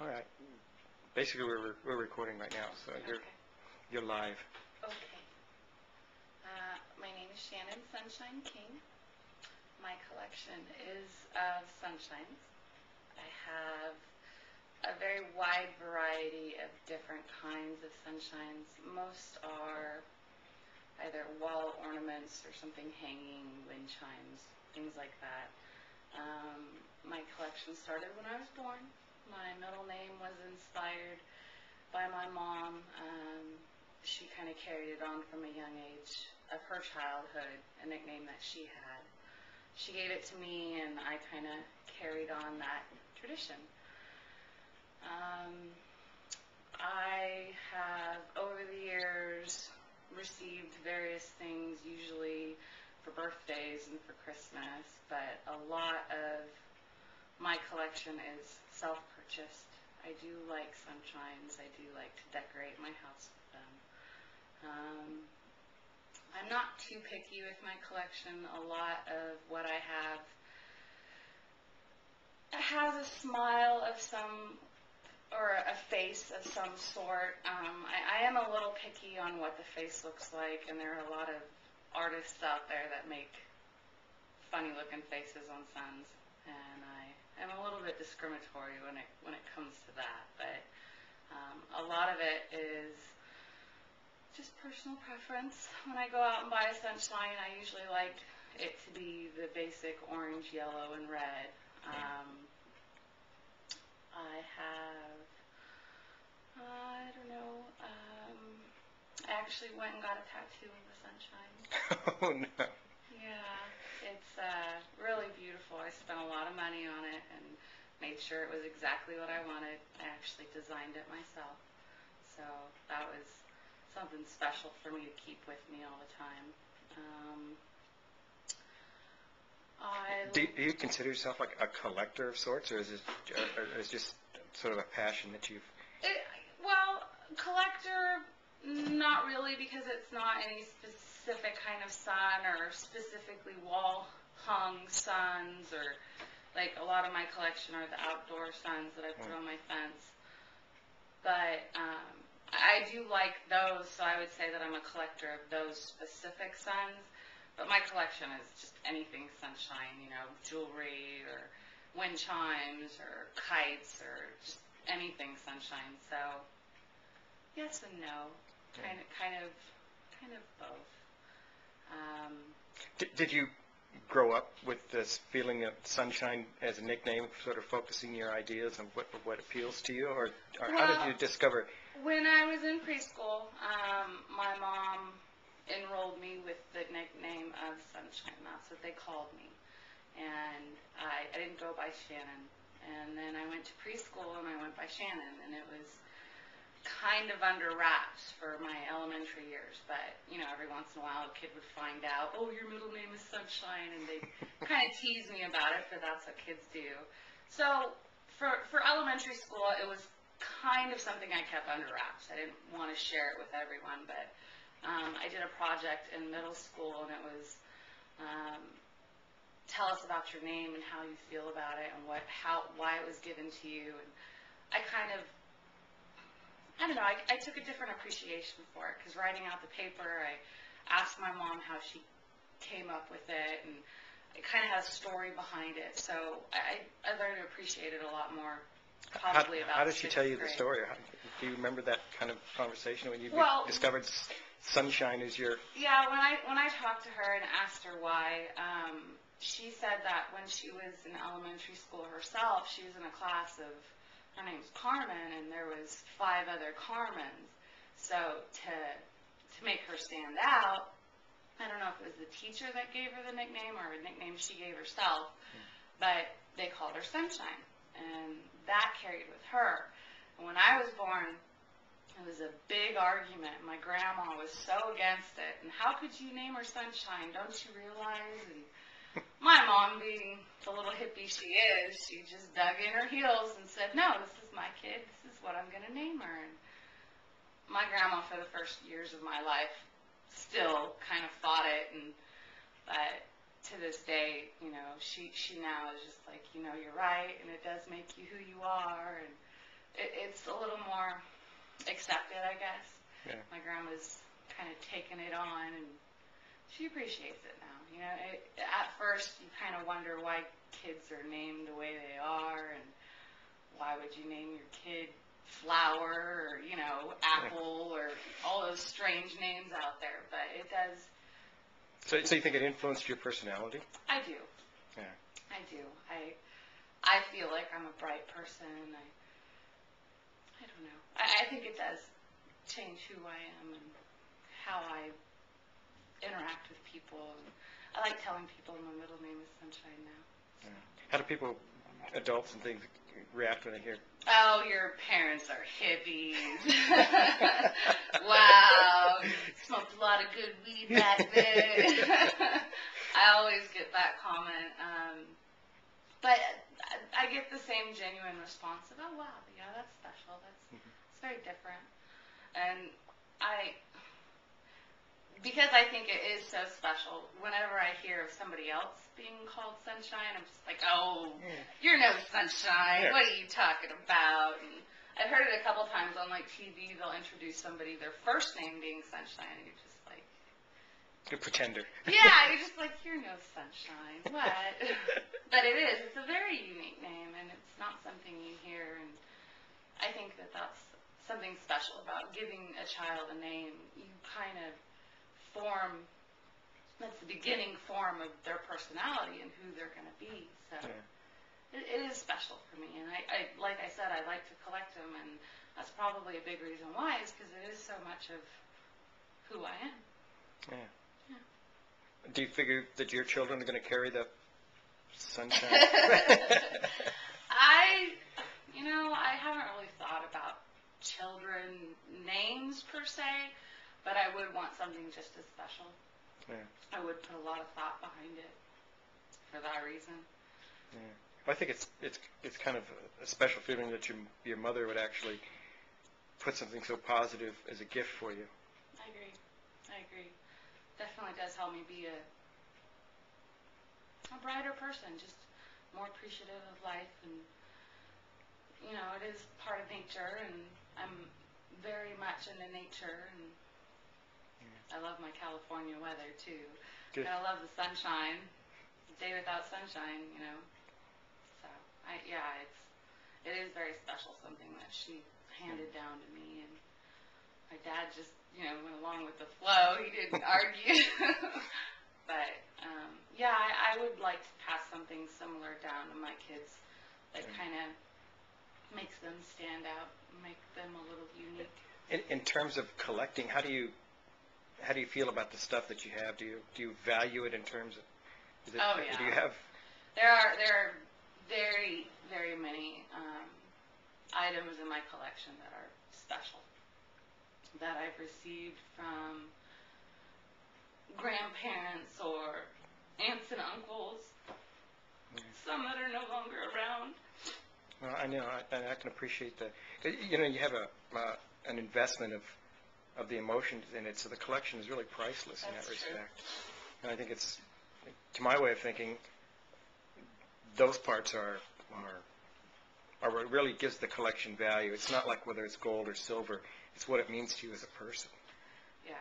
All right. Basically, we're, we're recording right now, so you're, Okay. you're live. Okay. Uh, My name is Shannon Sunshine King. My collection is of sunshines. I have a very wide variety of different kinds of sunshines. Most are either wall ornaments or something hanging, wind chimes, things like that. Um, My collection started when I was born. My middle name was inspired by my mom. Um, she kind of carried it on from a young age of her childhood, a nickname that she had. She gave it to me, and I kind of carried on that tradition. Um, I have, over the years, received various things, usually for birthdays and for Christmas, but a lot of my collection is self-purchased. I do like sunshines. I do like to decorate my house with them. Um, I'm not too picky with my collection. A lot of what I have has a smile of some or a face of some sort. Um, I, I am a little picky on what the face looks like, and there are a lot of artists out there that make funny looking faces on suns, and I am a little bit discriminatory when it when it comes to that. But um, a lot of it is just personal preference. When I go out and buy a sunshine, I usually like it to be the basic orange, yellow, and red. Um, I have, I don't know, um, I actually went and got a tattoo of the sunshine. Oh, no. Yeah, it's uh. I spent a lot of money on it and made sure it was exactly what I wanted. I actually designed it myself. So that was something special for me to keep with me all the time. Um, I Do do you consider yourself like a collector of sorts, or is it, or is just sort of a passion that you've, It, well, collector, not really, because it's not any specific kind of sun or specifically wall hung suns or like a lot of my collection are the outdoor suns that I put on my fence. But um, I do like those, so I would say that I'm a collector of those specific suns. But my collection is just anything sunshine, you know, jewelry or wind chimes or kites or just anything sunshine. So yes and no, kind of, kind of, kind of both. Um, did- did you grow up with this feeling of sunshine as a nickname, sort of focusing your ideas on what, what appeals to you, or, or how did Well- you discover? When I was in preschool, um, my mom enrolled me with the nickname of Sunshine. That's what they called me. And I, I didn't go by Shannon. And then I went to preschool and I went by Shannon. And it was kind of under wraps for my elementary years. But, you know, every once in a while a kid would find out, oh, your middle name is Sunshine. And they'd kind of tease me about it, but that's what kids do. So for, for elementary school, it was kind of something I kept under wraps. I didn't want to share it with everyone, but um, I did a project in middle school, and it was um, tell us about your name and how you feel about it, and what, how, why it was given to you. And I kind of, I don't know, I, I took a different appreciation for it because writing out the paper, I asked my mom how she came up with it, and it kind of has a story behind it. So I, I learned to appreciate it a lot more. How, about how did she tell you the story? How, do you remember that kind of conversation when you Well- discovered sunshine is your? Yeah, when I when I talked to her and asked her why, um, she said that when she was in elementary school herself, she was in a class of her name's Carmen, and there was five other Carmens. So to to make her stand out, I don't know if it was the teacher that gave her the nickname or a nickname she gave herself, hmm. but they called her Sunshine, and that carried with her. And when I was born, it was a big argument. My grandma was so against it. And how could you name her Sunshine? Don't you realize? And my mom, being the little hippie she is, she just dug in her heels and said, "No, this is my kid. This is what I'm going to name her." And my grandma, for the first years of my life, still kind of fought it. And but to this day, you know, she she now is just like, you know, you're right, and it does make you who you are. And it, it's a little more accepted, I guess. Yeah. My grandma's kind of taken it on, and she appreciates it now. You know, it, at first you kind of wonder why kids are named the way they are, and why would you name your kid Flower or you know Apple or all those strange names out there? But it does. So, so you think it influenced your personality? I do. Yeah. I do. I I feel like I'm a bright person. I I don't know. I, I think it does change who I am and how I interact with people. And I like telling people my middle name is Sunshine now. How do people, adults and things, react when they hear? Oh, your parents are hippies. wow, smoked a lot of good weed back then. I always get that comment. Um, but I, I get the same genuine response of, oh, wow, yeah, that's special. That's, it's very different. And I, because I think it is so special, whenever I hear of somebody else being called Sunshine, I'm just like, oh, you're no sunshine. Yeah. What are you talking about? And I've heard it a couple times on like TV. They'll introduce somebody, their first name being Sunshine, and you're just like, A pretender. yeah, you're just like, you're no sunshine. What? but it is. It's a very unique name, and it's not something you hear. And I think that that's something special about giving a child a name. You kind of form. That's the beginning form of their personality and who they're going to be. So Yeah. it, it is special for me, and I, I, like I said, I like to collect them, and that's probably a big reason why, is because it is so much of who I am. Yeah. Do you figure that your children are going to carry the sunshine? I, you know, I haven't really thought about children names per se, but I would want something just as special. Yeah. I would put a lot of thought behind it for that reason. I think it's it's it's kind of a special feeling that your your mother would actually put something so positive as a gift for you. I agree. I agree. Definitely does help me be a a brighter person, just more appreciative of life and you know, it is part of nature and I'm very much into nature and I love my California weather too. Good. And I love the sunshine. Day without sunshine, you know. So I yeah, it's it is very special, something that she handed down to me and my dad just, you know, went along with the flow. He didn't argue. but um, yeah, I, I would like to pass something similar down to my kids that Yeah. kind of makes them stand out, make them a little unique. In, in terms of collecting, how do you how do you feel about the stuff that you have? Do you do you value it in terms of? Is it, Oh, Do you have? There are there are very very many um, items in my collection that are special that I've received from grandparents or aunts and uncles. Some that are no longer around. Well, I know, I, I can appreciate that. You know, you have a uh, an investment of of the emotions in it, so the collection is really priceless in That's that true. respect. And I think it's, to my way of thinking, those parts are are are what really gives the collection value. It's not like whether it's gold or silver; it's what it means to you as a person. Yeah,